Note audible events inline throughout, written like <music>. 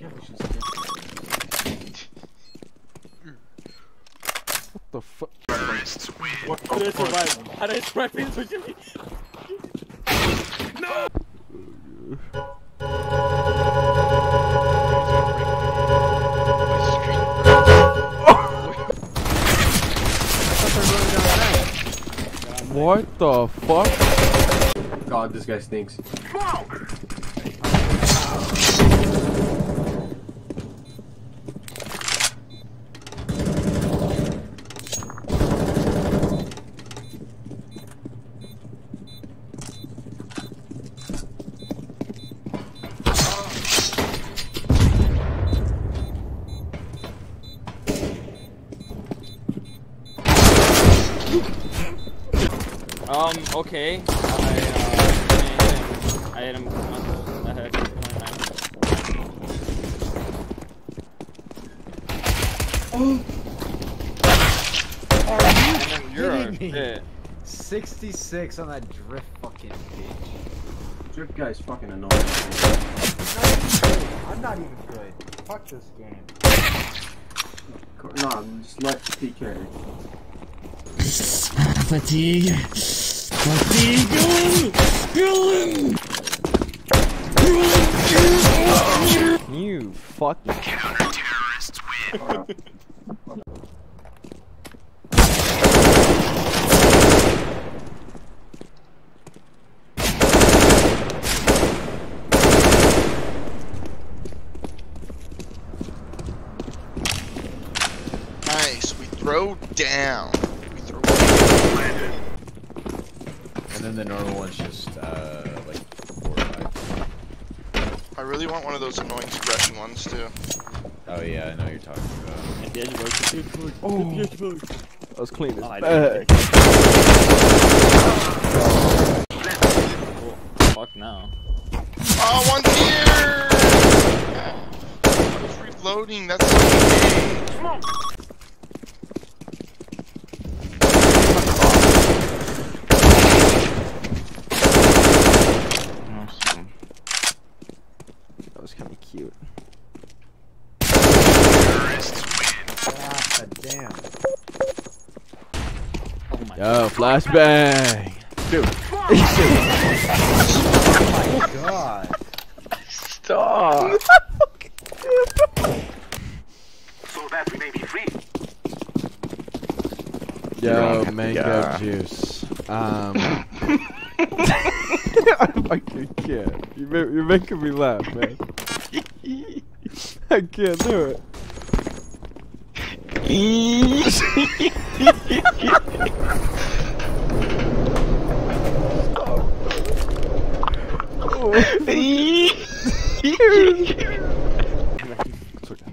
What the fuck? What, How did I survive? How did I survive being so Jimmy? What the fuck? God, this guy stinks. Um, okay. I, uh, I hit him on the head. Oh! You're a kidding me? shit. 66 on that drift fucking bitch. Drip guy's fucking annoying. I'm not even good. Fuck this game. No, I'm just let PK. Fatigue. You fucking. Counter! Nice. We throw down. We throw. And then the normal one's just, uh, like, four or five. I really want one of those annoying suppression ones too. Oh, yeah, I know you're talking about. At the edge of the- Oh. edge of was clean as Oh, I Oh, fuck now. Oh, one here! I was reloading. That's so gay. Awesome. That was kind of cute. Damn. Oh my Yo, flashbang. Dude. Oh my god. Stop. so that we may be Yo, mango juice. Um. <laughs> <laughs> I fucking can't. You ma- you're making me laugh, man. <laughs> I can't do it. It's okay.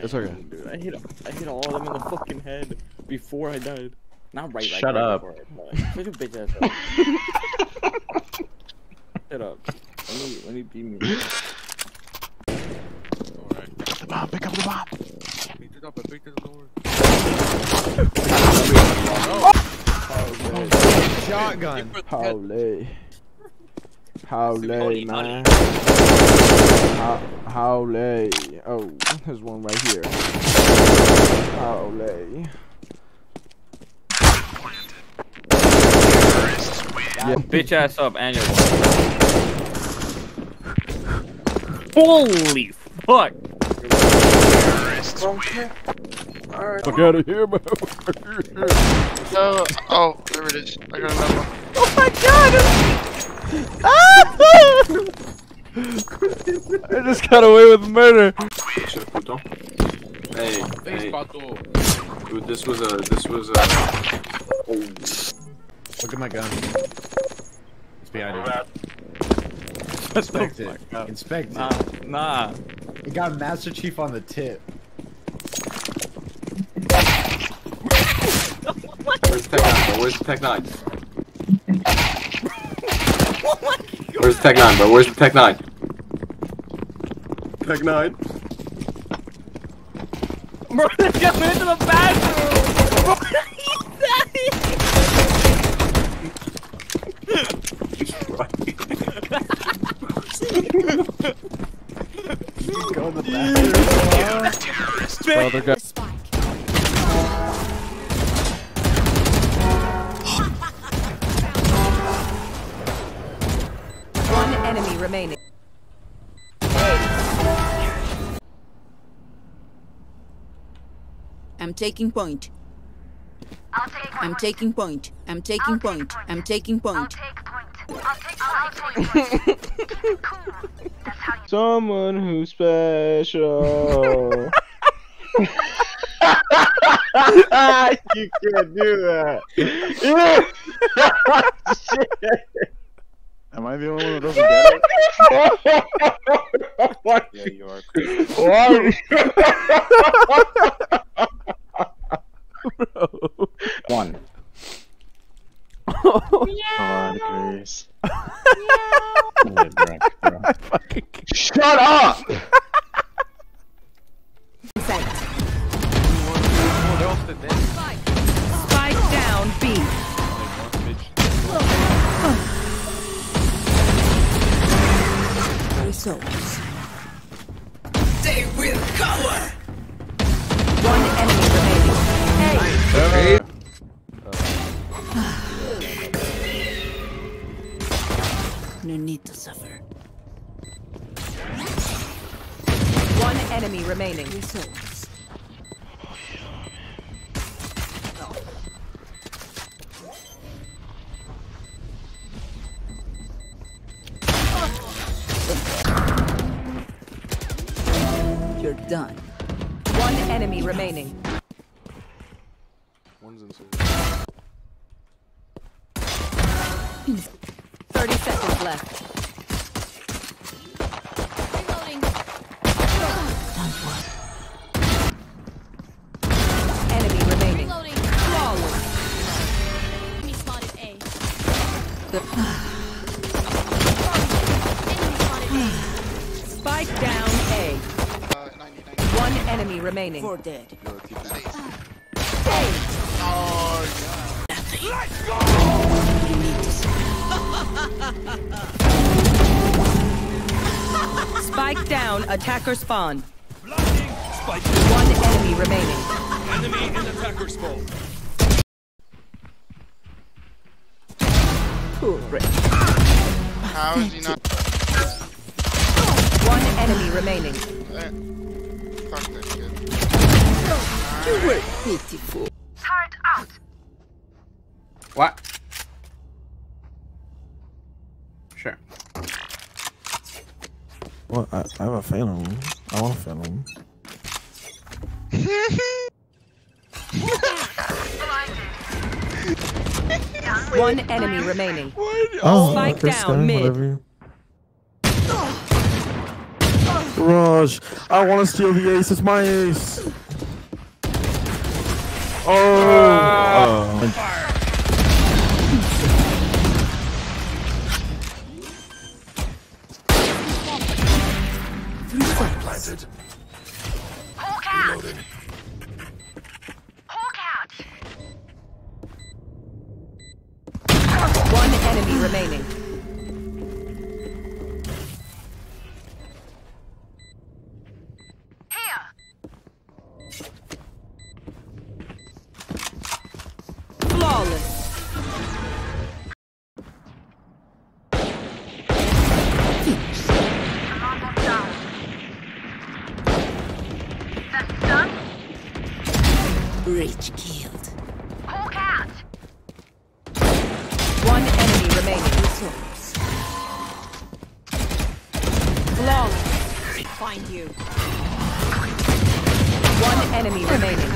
It's okay. Dude, I hit I hit all of them in the fucking head before I died. Not right, like, Shut right up. before I died. <laughs> Shut your bitch ass up. <laughs> Shut up. Let me let me be me. Oh pick up the bomb. Pick up the bomb. Shotgun. Howley. Howley, man. How- Howley. Oh, there's one right here. Howley. Yeah. Bitch ass up and you're <laughs> Holy fuck! Fuck out of here, man. Oh, oh, there it is. I got another one. Oh my god! Ah! I just got away with murder. Hey, hey. Dude, this was a, this was a. Look at my gun. It's behind you. Inspect it. Inspect Nah, it. nah. You got Master Chief on the tip. Where's Tech 9, bro? Where's Tech 9? Where's Tech 9, bro? Where's Tech 9? Tech 9? Bro, they got me into the bathroom! <laughs> Bro, he's Go in the bathroom. Brother got I'm taking point. I'm taking point. I'm taking point. I'm taking point. someone who's special. you can't do that. <laughs> Am I the only one who doesn't get it? <laughs> <laughs> Yeah, you are. Chris. Why? One. God, Grace. Yeah, drink, bro. Fucking Shut up! Sent. What else did they? Spike down B. Results. Enemy remaining. Results. You're done. One enemy remaining. One's inside. 30 seconds left. Spike down A. Uh, 90, 90. One enemy remaining. Four dead. Eight. Let's go. Spike down. Attacker spawn. One enemy remaining. Enemy in attacker spawn. Cool, Rick. How is he not? One enemy remaining. Eh, Fuck that kid. You were pitiful. What? Sure. Well, I, I have a feeling. I want a feeling. One enemy remaining. Oh, Spike this down, mid. whatever I want to steal the ace. It's my ace. Oh. Ah. oh. Rich killed. One enemy remaining. Results. Flawless. Find you. One enemy remaining.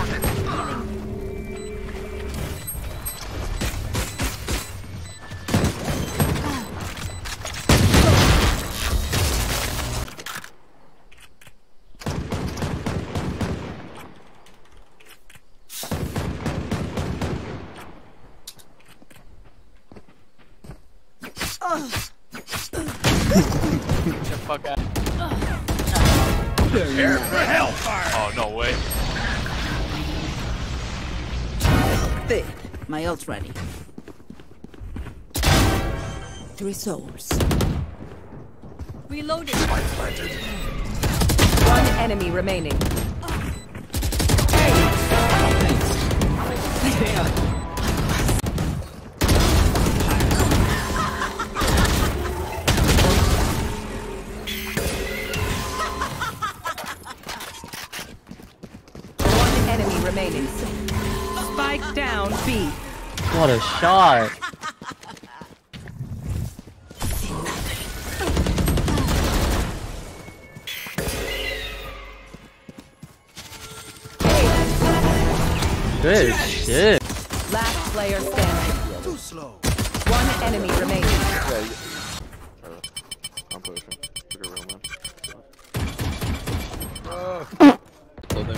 My ult ready. Three souls. Reloading. enemy remaining. Oh. One What a shot. Good shit. Last player standing. Too slow. One enemy remaining. Yeah, you- I'm pushing. Look at real man. So then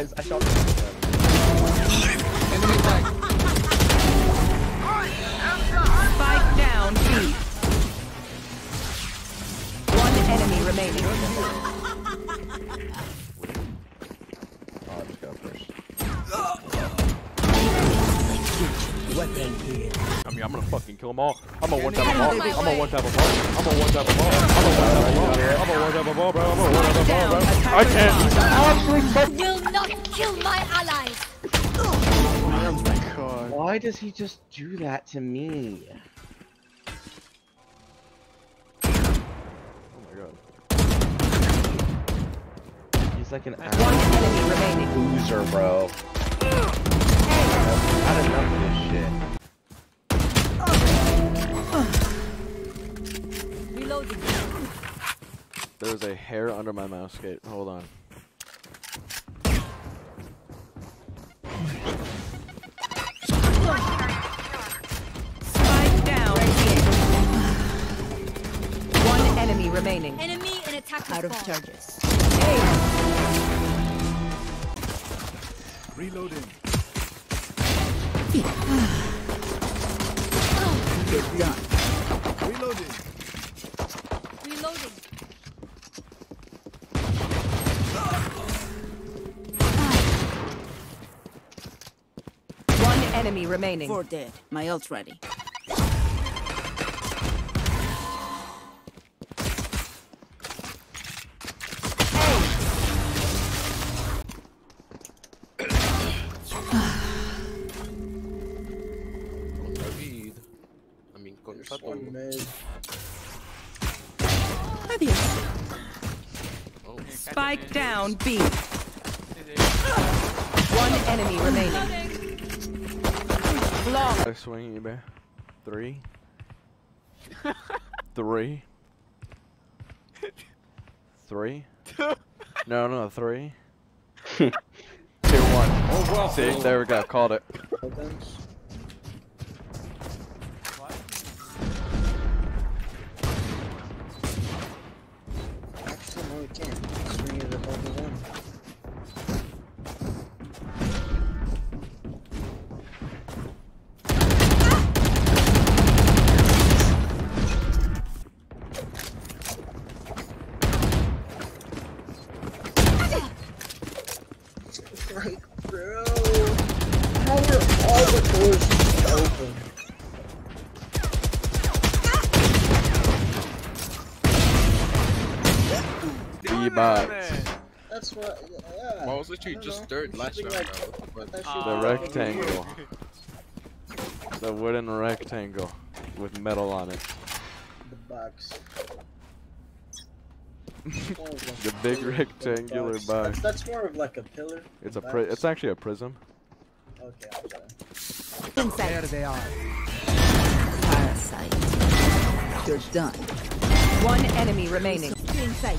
The I shot I'm gonna one tap them. I'm gonna one tap them all. I'm gonna one tap them all. I'm gonna one tap them all. I'm gonna one tap them all, bro. I'm gonna one tap them all, bro. I can't. Will not kill my allies. Oh Why does he just do that to me? Oh my god. He's like an One loser, bro. I've had enough of Reloading. There's a hair under my mouse gate. Hold on. Spike down One enemy remaining. Enemy in attack Out of spawn. charges. Reloading. <sighs> enemy remaining. Four dead. My ult's ready. Con David. I mean, con Pato. Spike down B. One enemy remaining. Long. I swing you, man. Three. <laughs> three. Three. No, no, three. <laughs> Two, one. Oh, well. See, there we go. Called it. E-bots. That's what. Yeah. I was literally just third last round, bro. But The rectangle. <laughs> The wooden rectangle with metal on it. The box. <laughs> The big rectangular box. That's, that's more of like a pillar. It's a box. pri- it's actually a prism. Okay, I'm sorry. Inside. There they are. Parasite. You're done. One enemy remaining. Inside.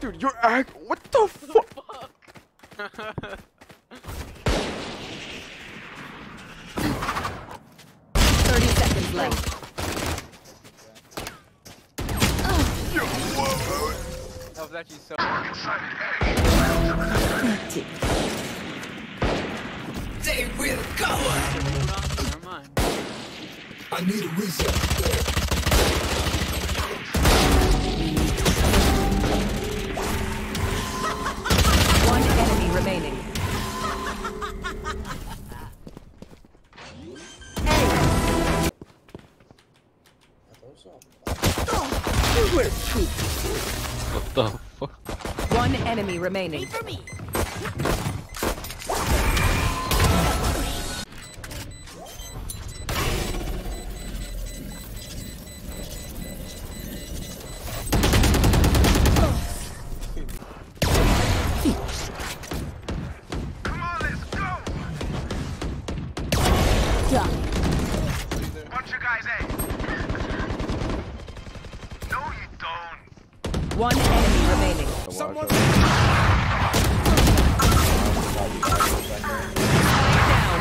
Dude, you're act. What the fuck? Thirty seconds left. That was actually so. They will go. Never mind. I need a reset. Remaining. What the fuck? One enemy remaining. One enemy remaining. Someone. Down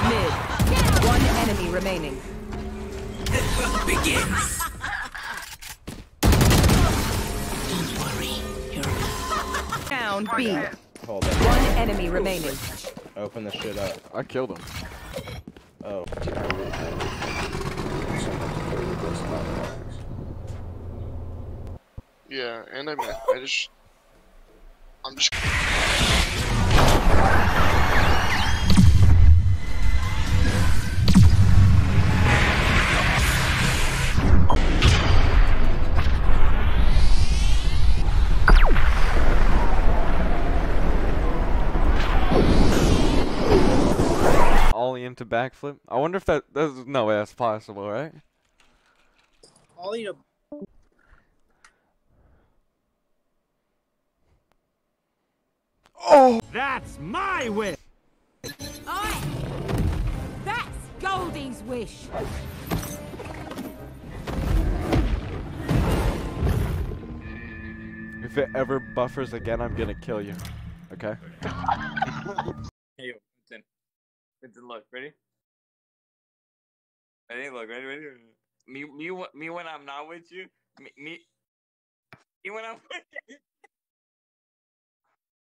mid. One enemy remaining. Begins. Don't worry, you're down B. Hold it. One enemy remaining. Open the shit up. I killed him. Oh. Yeah, and I mean, I just, I'm just. Backflip. I wonder if that. There's no way that's possible, right? Ollie to Oh! That's my wish. Alright. That's Goldie's wish. If it ever buffers again, I'm gonna kill you. Okay? <laughs> Vincent. Vincent, look, ready? Ready? Look, ready, ready? ready. Me, me, me when I'm not with you. Me, me, me when I'm <laughs> with you.